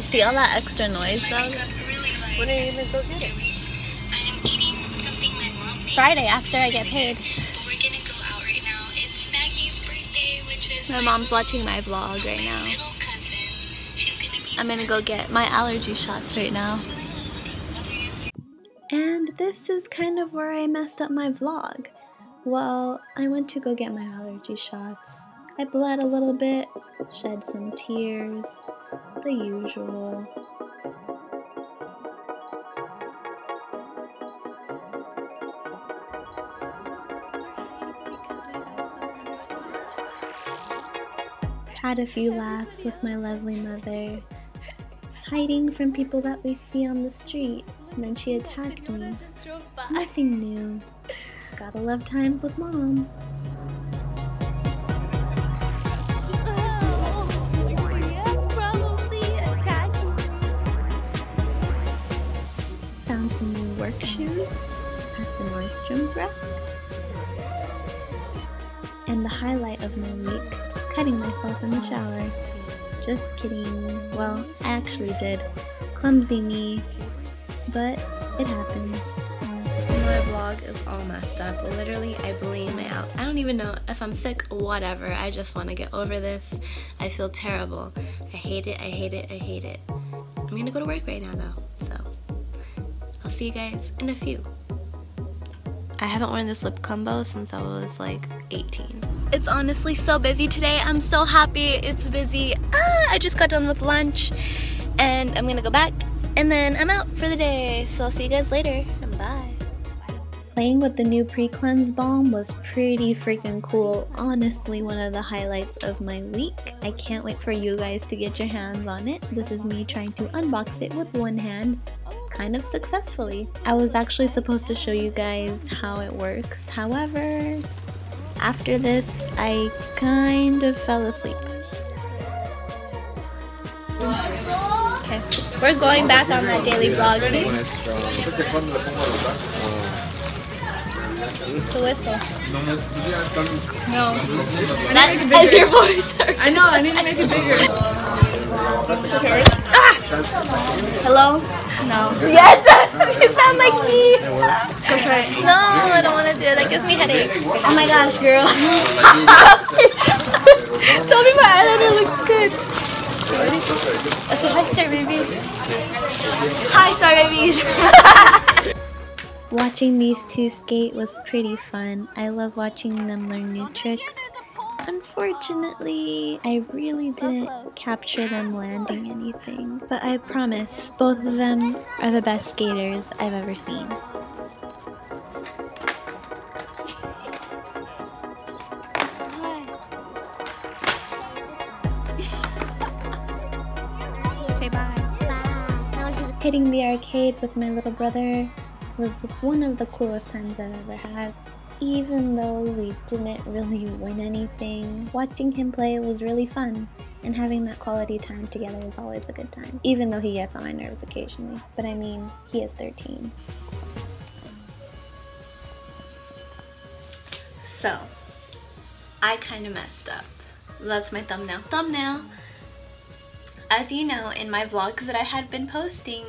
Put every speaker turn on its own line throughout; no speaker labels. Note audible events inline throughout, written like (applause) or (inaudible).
You see all that extra noise though?
When are you gonna go get it?
I'm eating something my.
Friday after I get paid.
But we're gonna go out right now. It's Maggie's birthday, which is
My mom's watching my vlog right now.
little cousin. She's gonna be
I'm gonna go get my allergy shots right now. And this is kind of where I messed up my vlog. Well, I went to go get my allergy shots. I bled a little bit, shed some tears, the usual. Had a few laughs with my lovely mother, hiding from people that we see on the street. And then she attacked me. Nothing new. Gotta love times with mom. Work shoes at the Nordstrom's rack. And the highlight of my week, cutting myself in the shower. Just kidding. Well, I actually did. Clumsy me, but it happened.
My vlog is all messed up. Literally, I blame my out. I don't even know if I'm sick, whatever. I just want to get over this. I feel terrible. I hate it, I hate it, I hate it. I'm gonna go to work right now though, see you guys in a few. I haven't worn this lip combo since I was like 18. It's honestly so busy today. I'm so happy it's busy. Ah, I just got done with lunch and I'm gonna go back and then I'm out for the day. So I'll see you guys later and bye.
Playing with the new pre-cleanse balm was pretty freaking cool. Honestly, one of the highlights of my week. I can't wait for you guys to get your hands on it. This is me trying to unbox it with one hand, kind of successfully. I was actually supposed to show you guys how it works. However, after this, I kind of fell asleep. Okay, we're going back on that daily vlog. The whistle. No. That as your voice.
I know, I need to make it bigger. Okay. Ah!
Hello? No. (laughs) Yes! (laughs) you sound like me! No, I don't want to do it. That gives me headache. Oh my gosh, girl. (laughs) Tell me my eyeliner looks good. I said hi, Star Babies. Hi, Star Babies. Watching these two skate was pretty fun. I love watching them learn new tricks. Unfortunately, I really didn't capture them landing anything, but I promise both of them are the best skaters I've ever seen. (laughs) Say bye. Hitting the arcade with my little brother was one of the coolest times I've ever had. Even though we didn't really win anything, watching him play was really fun. And having that quality time together is always a good time. Even though he gets on my nerves occasionally. But I mean, he is 13.
So, I kind of messed up. That's my thumbnail. Thumbnail! As you know, in my vlogs that I had been posting,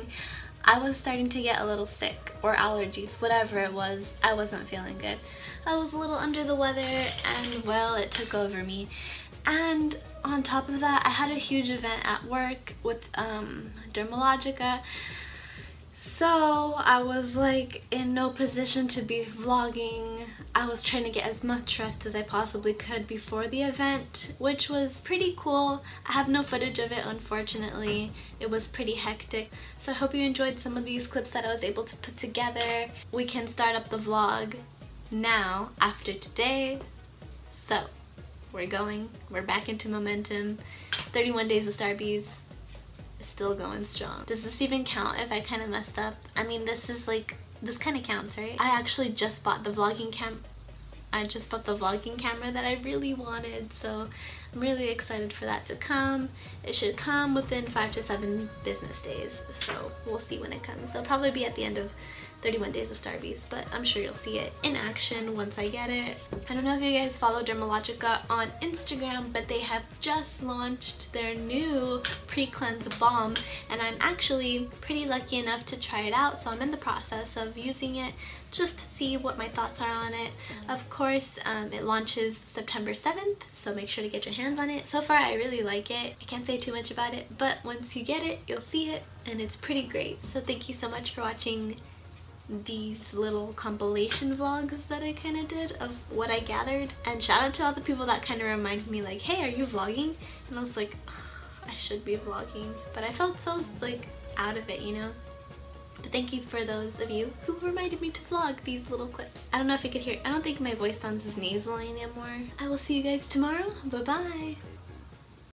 I was starting to get a little sick or allergies, whatever it was. I wasn't feeling good. I was a little under the weather and well, it took over me. And on top of that, I had a huge event at work with um, Dermalogica. So I was like in no position to be vlogging. I was trying to get as much rest as I possibly could before the event, which was pretty cool. I have no footage of it unfortunately. It was pretty hectic. So I hope you enjoyed some of these clips that I was able to put together. We can start up the vlog now after today. So we're going. We're back into momentum. 31 days of Starbies still going strong. Does this even count if I kind of messed up? I mean, this is like, this kind of counts, right? I actually just bought the vlogging cam I just bought the vlogging camera that I really wanted, so I'm really excited for that to come. It should come within five to seven business days, so we'll see when it comes. It'll probably be at the end of 31 Days of Starbies, but I'm sure you'll see it in action once I get it. I don't know if you guys follow Dermalogica on Instagram, but they have just launched their new pre-cleanse balm, and I'm actually pretty lucky enough to try it out, so I'm in the process of using it just to see what my thoughts are on it. Of course, um, it launches September 7th, so make sure to get your hands on it. So far, I really like it. I can't say too much about it, but once you get it, you'll see it, and it's pretty great. So thank you so much for watching these little compilation vlogs that I kind of did of what I gathered. And shout out to all the people that kind of reminded me like, hey, are you vlogging? And I was like, I should be vlogging. But I felt so like out of it, you know? But thank you for those of you who reminded me to vlog these little clips. I don't know if you could hear, I don't think my voice sounds as nasally anymore. I will see you guys tomorrow. Bye-bye.